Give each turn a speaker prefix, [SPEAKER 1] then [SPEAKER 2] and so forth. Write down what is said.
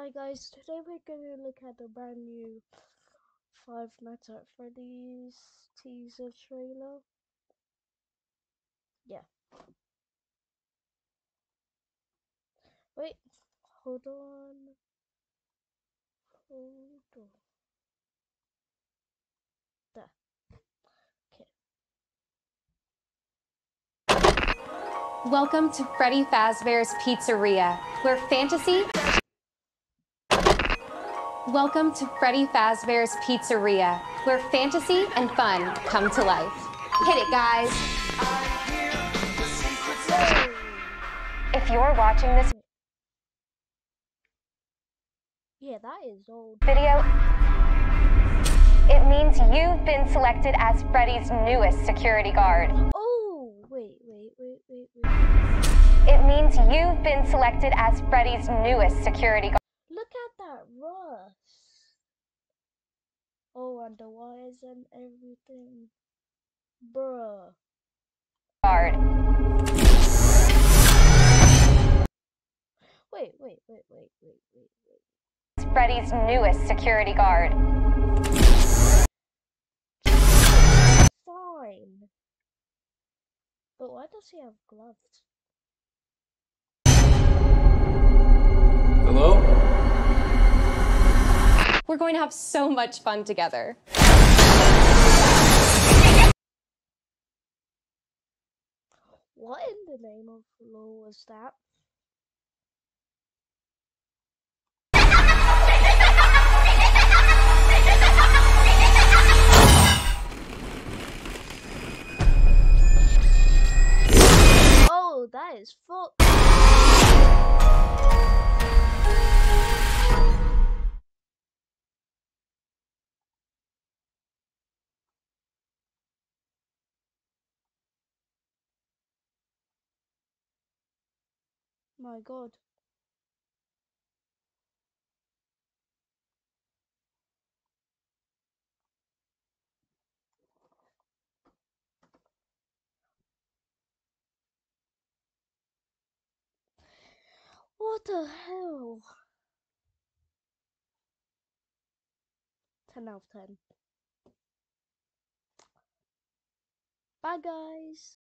[SPEAKER 1] Hi guys, today we're going to look at the brand new Five Nights at Freddy's teaser trailer. Yeah. Wait, hold on. Hold on. Okay.
[SPEAKER 2] Welcome to Freddy Fazbear's Pizzeria, where fantasy Welcome to Freddy Fazbear's Pizzeria, where fantasy and fun come to life. Hit it, guys. If you're watching this
[SPEAKER 1] Yeah, that is old.
[SPEAKER 2] video, it means you've been selected as Freddy's newest security guard.
[SPEAKER 1] Oh, wait, wait, wait, wait, wait.
[SPEAKER 2] It means you've been selected as Freddy's newest security guard.
[SPEAKER 1] Look at that rust. Oh, and the wires and everything. Bruh.
[SPEAKER 2] guard.
[SPEAKER 1] Wait, wait, wait, wait, wait, wait, wait.
[SPEAKER 2] Freddy's newest security guard.
[SPEAKER 1] Fine. But why does he have gloves?
[SPEAKER 2] Going to have so much fun together.
[SPEAKER 1] What in the name of law was that? Oh, that is full. My god. What the hell? 10 out of 10. Bye, guys.